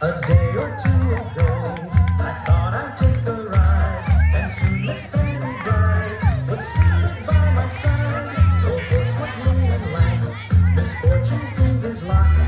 A day or two ago, I thought I'd take a ride, and soon by my side. The horse was misfortune seemed as lot.